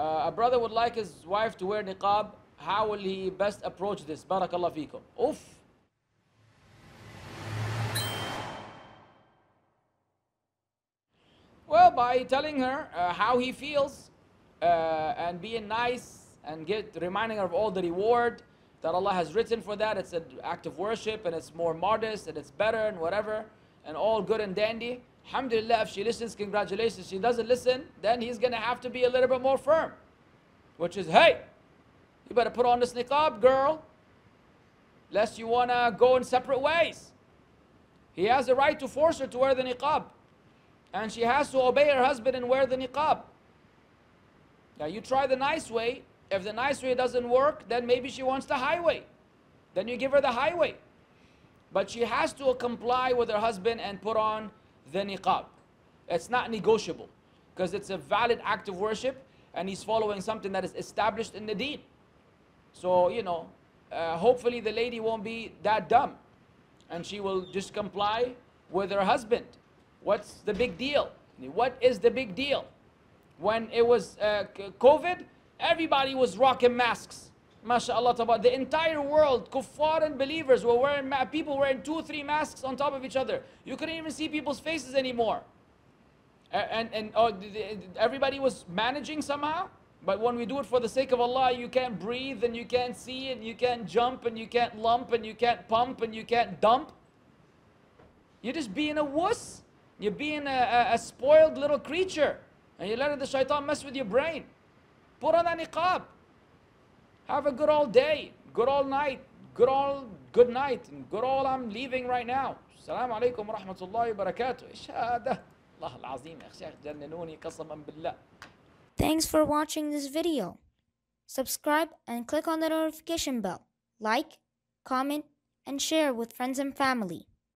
Uh, a brother would like his wife to wear niqab. How will he best approach this? Barakallah fikum. Oof. Well, by telling her uh, how he feels uh, and being nice and get reminding her of all the reward that Allah has written for that. It's an act of worship and it's more modest and it's better and whatever and all good and dandy. Alhamdulillah, if she listens, congratulations. She doesn't listen, then he's going to have to be a little bit more firm. Which is, hey, you better put on this niqab, girl, lest you want to go in separate ways. He has the right to force her to wear the niqab. And she has to obey her husband and wear the niqab. Now you try the nice way. If the nice way doesn't work, then maybe she wants the highway. Then you give her the highway. But she has to comply with her husband and put on the niqab. It's not negotiable because it's a valid act of worship and he's following something that is established in the deen. So, you know, uh, hopefully the lady won't be that dumb and she will just comply with her husband. What's the big deal? What is the big deal? When it was uh, COVID, everybody was rocking masks. MashaAllah, the entire world, kuffar and believers were wearing, people wearing two, three masks on top of each other. You couldn't even see people's faces anymore. And, and, oh, everybody was managing somehow. But when we do it for the sake of Allah, you can't breathe and you can't see and you can't jump and you can't lump and you can't pump and you can't dump. You're just being a wuss. You're being a, a, a spoiled little creature. And you let the shaitan mess with your brain. Put on that niqab. Have a good all day, good all night, good all good night, and good all I'm leaving right now. السلام عليكم ورحمة الله وبركاته. إيش هذا؟ الله العظيم يا شيخ جننوني قسما بالله. Thanks for watching this video. Subscribe and click on the notification bell. Like, comment, and share with friends and family.